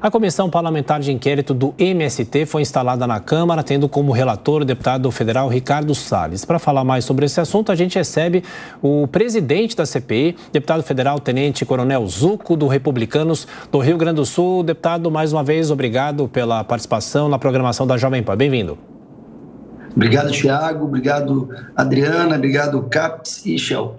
A Comissão Parlamentar de Inquérito do MST foi instalada na Câmara, tendo como relator o deputado federal Ricardo Salles. Para falar mais sobre esse assunto, a gente recebe o presidente da CPI, deputado federal Tenente Coronel Zuco, do Republicanos do Rio Grande do Sul. Deputado, mais uma vez, obrigado pela participação na programação da Jovem Pan. Bem-vindo. Obrigado, Tiago. Obrigado, Adriana. Obrigado, Caps e Shelp.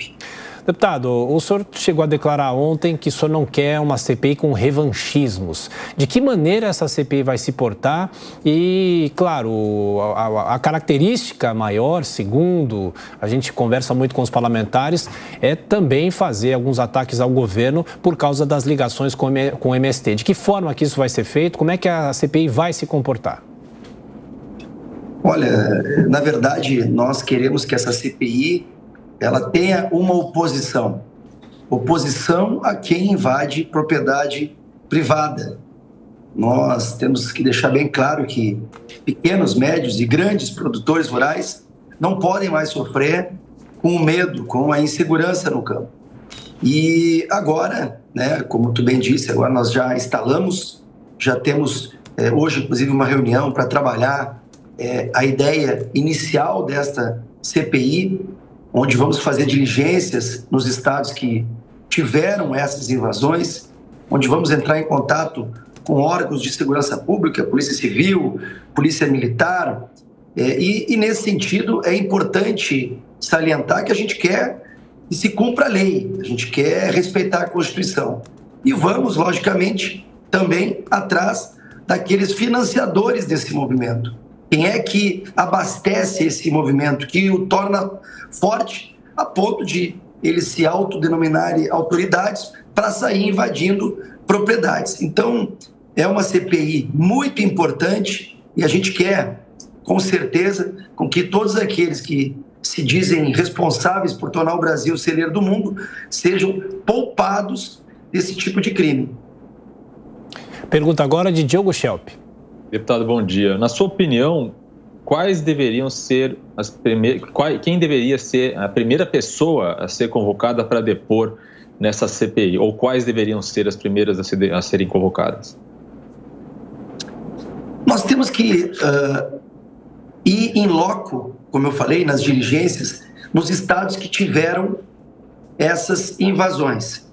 Deputado, o senhor chegou a declarar ontem que o senhor não quer uma CPI com revanchismos. De que maneira essa CPI vai se portar? E, claro, a, a característica maior, segundo a gente conversa muito com os parlamentares, é também fazer alguns ataques ao governo por causa das ligações com, com o MST. De que forma que isso vai ser feito? Como é que a CPI vai se comportar? Olha, na verdade, nós queremos que essa CPI ela tenha uma oposição. Oposição a quem invade propriedade privada. Nós temos que deixar bem claro que pequenos, médios e grandes produtores rurais não podem mais sofrer com o medo, com a insegurança no campo. E agora, né, como tu bem disse, agora nós já instalamos, já temos é, hoje, inclusive, uma reunião para trabalhar é, a ideia inicial desta CPI, onde vamos fazer diligências nos estados que tiveram essas invasões, onde vamos entrar em contato com órgãos de segurança pública, Polícia Civil, Polícia Militar. É, e, e, nesse sentido, é importante salientar que a gente quer que se cumpra a lei, a gente quer respeitar a Constituição. E vamos, logicamente, também atrás daqueles financiadores desse movimento. Quem é que abastece esse movimento, que o torna forte a ponto de eles se autodenominarem autoridades para sair invadindo propriedades. Então, é uma CPI muito importante e a gente quer, com certeza, com que todos aqueles que se dizem responsáveis por tornar o Brasil o celeiro do mundo sejam poupados desse tipo de crime. Pergunta agora de Diogo Schelp. Deputado, bom dia. Na sua opinião, quais deveriam ser as primeiras. Quem deveria ser a primeira pessoa a ser convocada para depor nessa CPI? Ou quais deveriam ser as primeiras a, ser, a serem convocadas? Nós temos que uh, ir em loco, como eu falei, nas diligências, nos estados que tiveram essas invasões.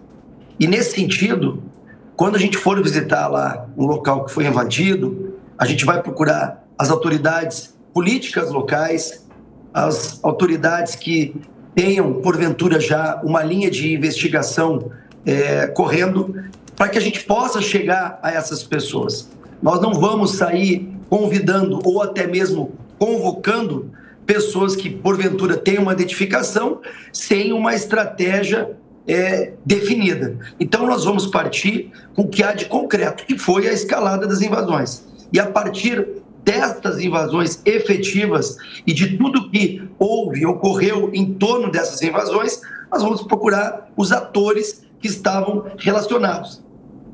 E nesse sentido, quando a gente for visitar lá um local que foi invadido, a gente vai procurar as autoridades políticas locais, as autoridades que tenham, porventura, já uma linha de investigação é, correndo, para que a gente possa chegar a essas pessoas. Nós não vamos sair convidando ou até mesmo convocando pessoas que, porventura, têm uma identificação sem uma estratégia é, definida. Então, nós vamos partir com o que há de concreto, que foi a escalada das invasões. E a partir destas invasões efetivas e de tudo que houve ocorreu em torno dessas invasões, nós vamos procurar os atores que estavam relacionados.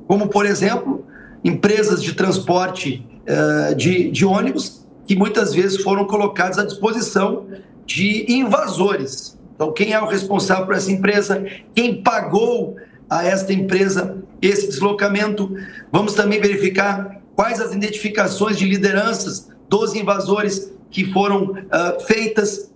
Como, por exemplo, empresas de transporte uh, de, de ônibus que muitas vezes foram colocadas à disposição de invasores. Então, quem é o responsável por essa empresa? Quem pagou a esta empresa esse deslocamento? Vamos também verificar quais as identificações de lideranças dos invasores que foram uh, feitas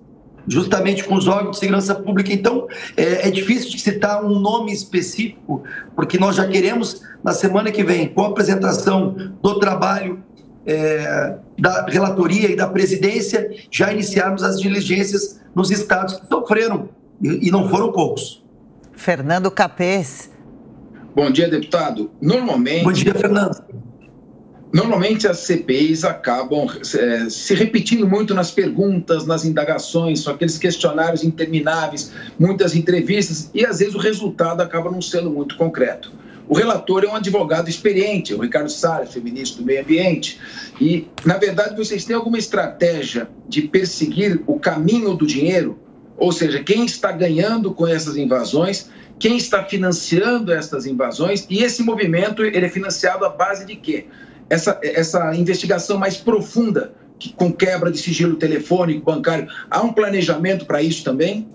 justamente com os órgãos de segurança pública. Então, é, é, difícil de citar um nome específico, porque nós já queremos, na semana que vem, com a apresentação do trabalho é, da relatoria e da presidência, já iniciarmos as diligências nos estados que sofreram, e, e não foram poucos. Fernando Capês. Bom dia, deputado. Normalmente. Bom dia, Fernando. Normalmente as CPIs acabam é, se repetindo muito nas perguntas, nas indagações, são aqueles questionários intermináveis, muitas entrevistas, e às vezes o resultado acaba não sendo muito concreto. O relator é um advogado experiente, o Ricardo Salles, ministro do Meio Ambiente, e, na verdade, vocês têm alguma estratégia de perseguir o caminho do dinheiro? Ou seja, quem está ganhando com essas invasões, quem está financiando essas invasões, e esse movimento ele é financiado à base de quê? Essa, essa investigação mais profunda, que, com quebra de sigilo telefônico, bancário. Há um planejamento para isso também?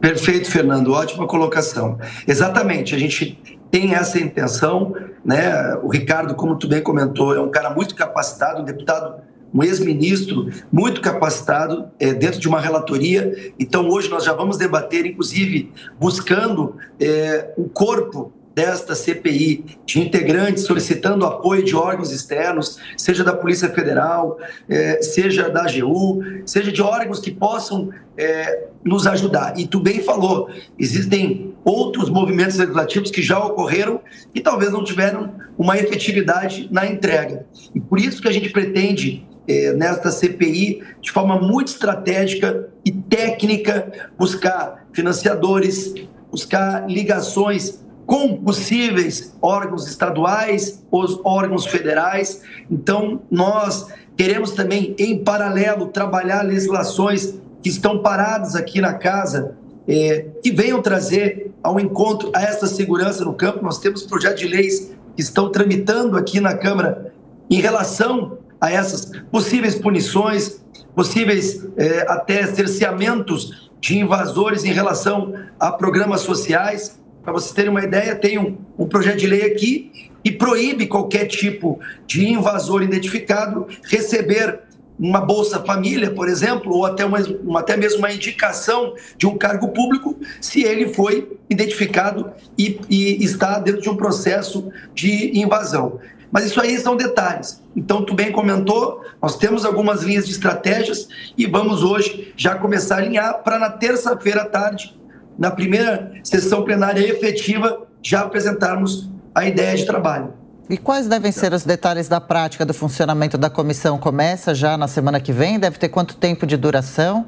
Perfeito, Fernando. Ótima colocação. Exatamente. A gente tem essa intenção, né? O Ricardo, como tu bem comentou, é um cara muito capacitado, um deputado, um ex-ministro muito capacitado é, dentro de uma relatoria. Então, hoje nós já vamos debater, inclusive, buscando é, o corpo desta CPI, de integrantes solicitando apoio de órgãos externos, seja da Polícia Federal, é, seja da AGU, seja de órgãos que possam é, nos ajudar. E tu bem falou, existem outros movimentos legislativos que já ocorreram e talvez não tiveram uma efetividade na entrega. E por isso que a gente pretende é, nesta CPI, de forma muito estratégica e técnica, buscar financiadores, buscar ligações com possíveis órgãos estaduais, os órgãos federais. Então, nós queremos também, em paralelo, trabalhar legislações que estão paradas aqui na casa, é, que venham trazer ao encontro a essa segurança no campo. Nós temos projetos de leis que estão tramitando aqui na Câmara em relação a essas possíveis punições, possíveis é, até cerceamentos de invasores em relação a programas sociais. Para vocês terem uma ideia, tem um, um projeto de lei aqui que proíbe qualquer tipo de invasor identificado receber uma Bolsa Família, por exemplo, ou até, uma, uma, até mesmo uma indicação de um cargo público, se ele foi identificado e, e, está dentro de um processo de invasão. Mas isso aí são detalhes. Então, tu bem comentou, nós temos algumas linhas de estratégias e vamos hoje já começar a alinhar para na terça-feira à tarde na primeira sessão plenária efetiva, já apresentarmos a ideia de trabalho. E quais devem ser os detalhes da prática do funcionamento da comissão? Começa já na semana que vem? Deve ter quanto tempo de duração?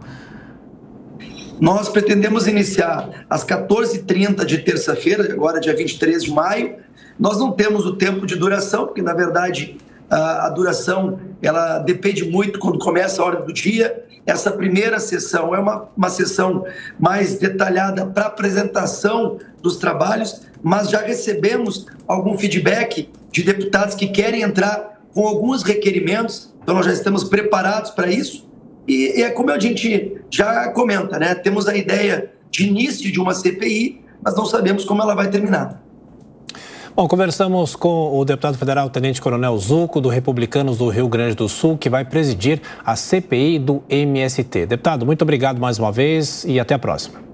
Nós pretendemos iniciar às 14h30 de terça-feira, agora dia 23 de maio. Nós não temos o tempo de duração, porque na verdade a, duração ela depende muito quando começa a hora do dia. Essa primeira sessão é uma, uma sessão mais detalhada para apresentação dos trabalhos, mas já recebemos algum feedback de deputados que querem entrar com alguns requerimentos, então nós já estamos preparados para isso. E, é como a gente já comenta, né? Temos a ideia de início de uma CPI, mas não sabemos como ela vai terminar. Bom, conversamos com o deputado federal Tenente Coronel Zuco, do Republicanos do Rio Grande do Sul, que vai presidir a CPI do MST. Deputado, muito obrigado mais uma vez e até a próxima.